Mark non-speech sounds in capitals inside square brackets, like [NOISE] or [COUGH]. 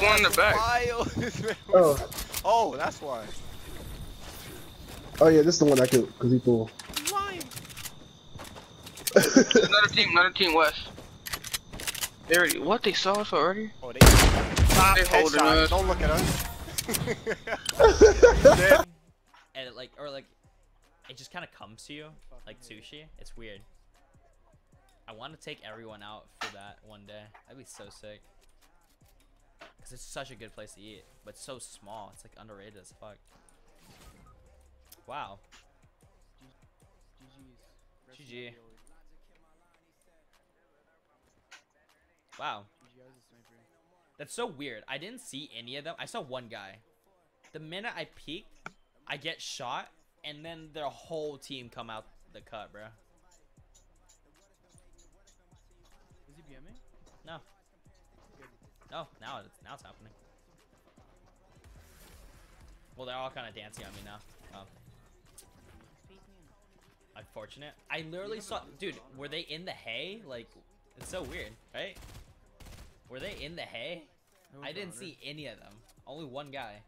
like one in the back. Oh. oh, that's why. Oh yeah, this is the one I killed because he pulled. Another team, another team west. They already, what they saw us already? Oh, they stop ah, They holding us. Don't look at us. [LAUGHS] [LAUGHS] And it like or like it just kind of comes to you like sushi. It's weird. I want to take everyone out for that one day. That'd be so sick. Cause it's such a good place to eat, but so small. It's like underrated as fuck. Wow. GG. Wow. That's so weird. I didn't see any of them. I saw one guy. The minute I peeked, I get shot, and then their whole team come out the cut, bro. Is he BMing? No. No, now it's now it's happening. Well, they're all kind of dancing on me now. Oh. Unfortunate. I literally saw, dude. Were they in the hay? Like, it's so weird, right? Were they in the hay? I didn't see any of them. Only one guy.